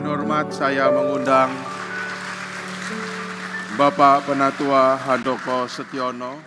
Dengan hormat saya mengundang Bapak Penatua Handoko Setiono.